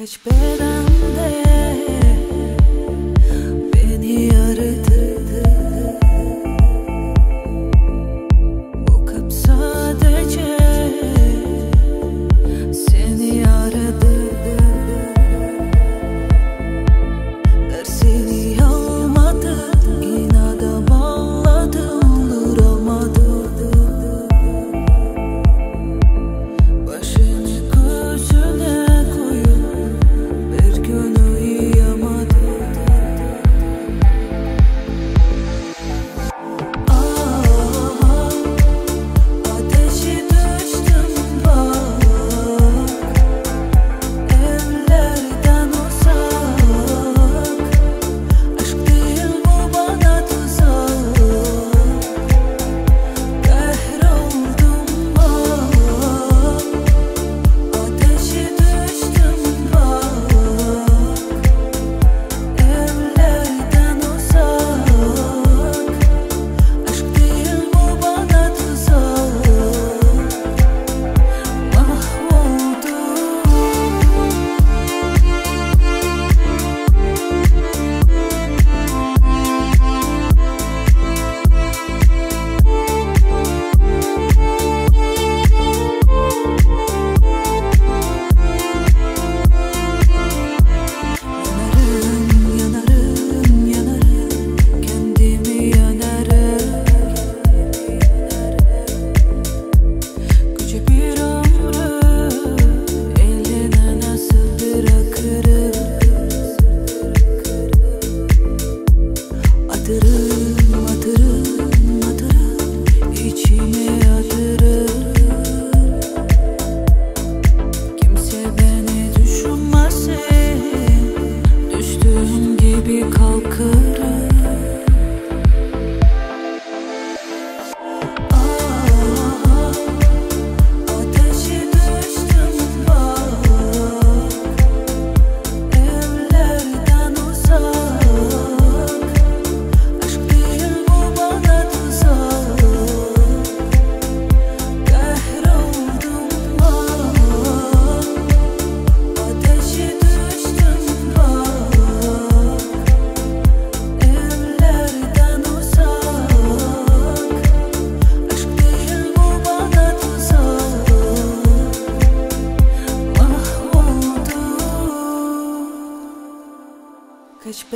Kaç bedende Kaç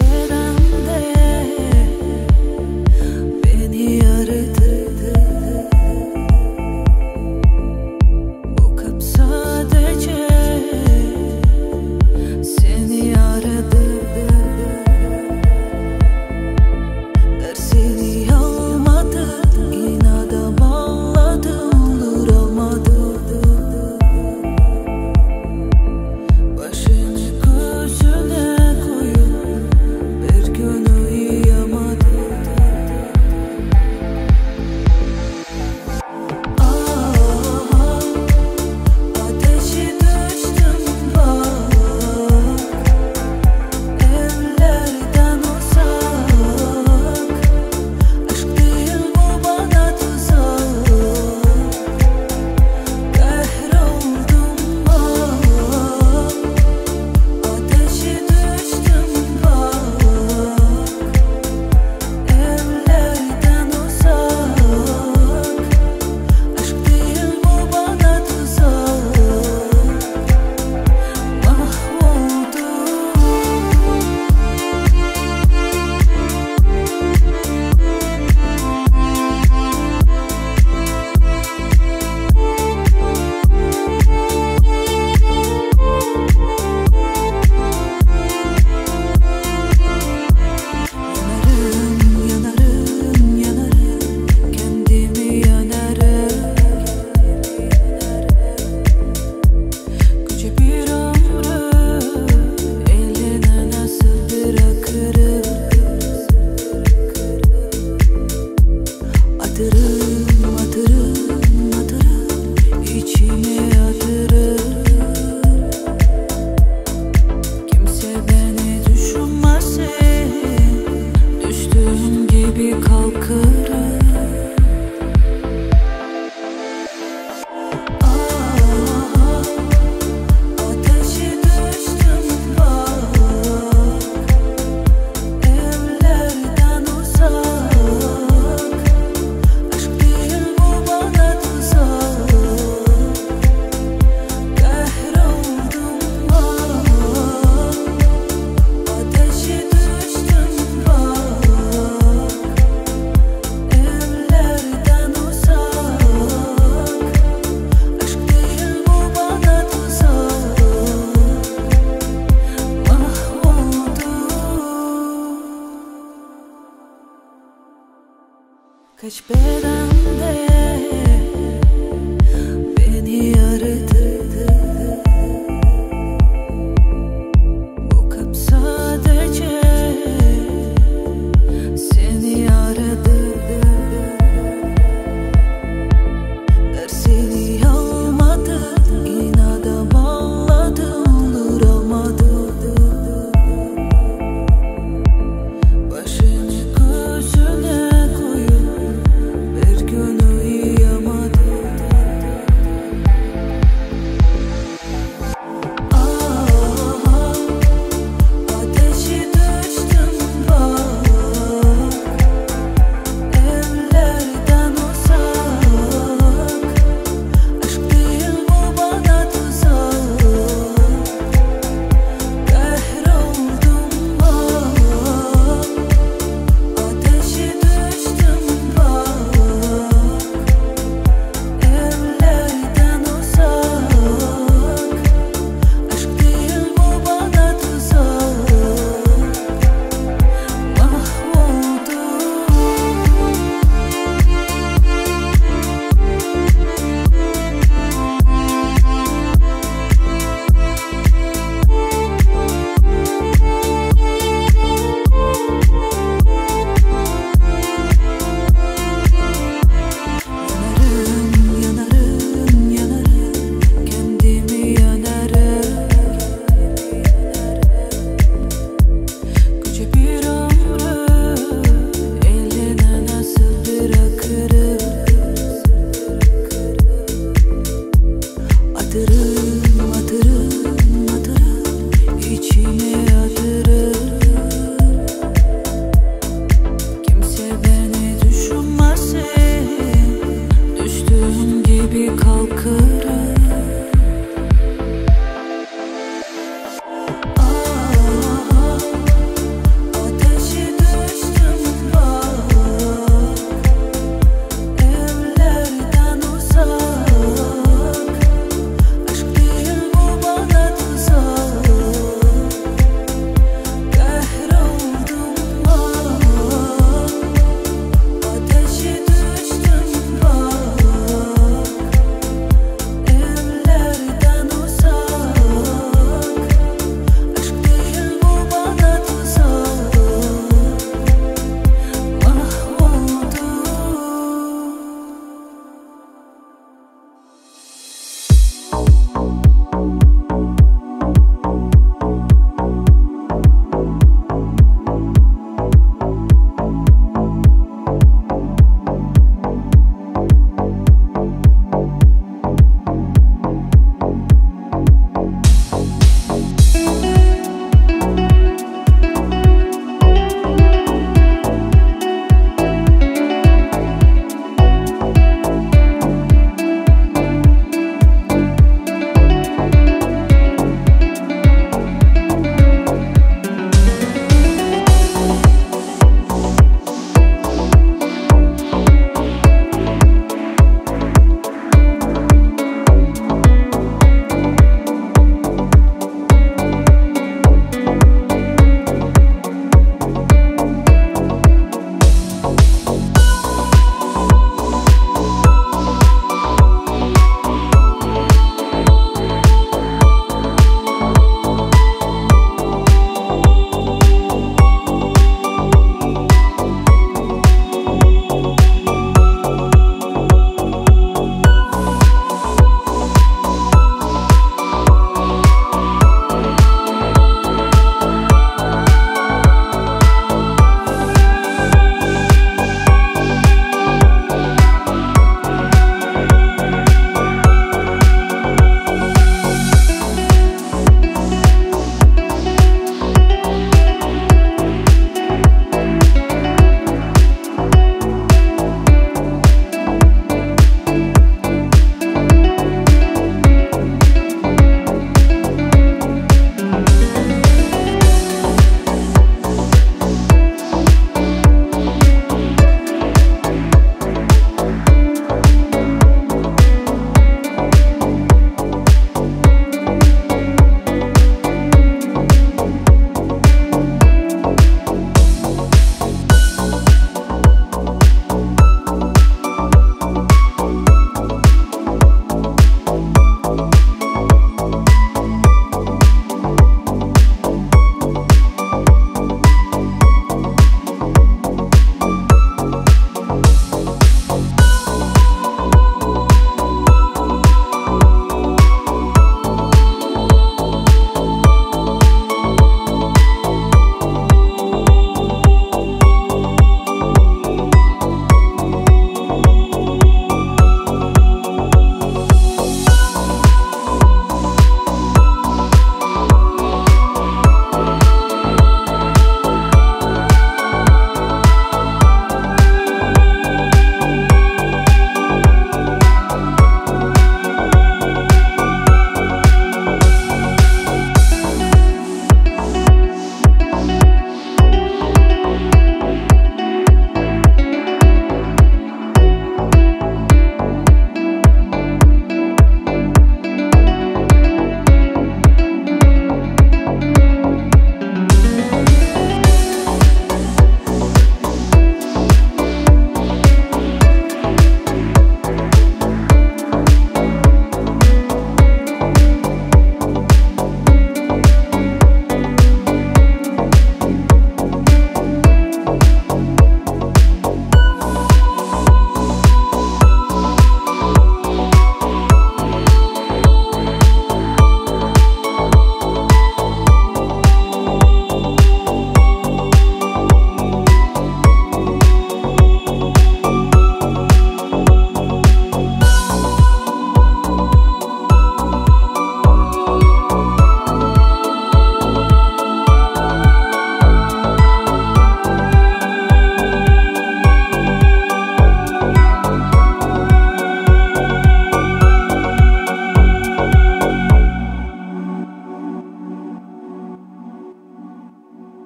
Bedende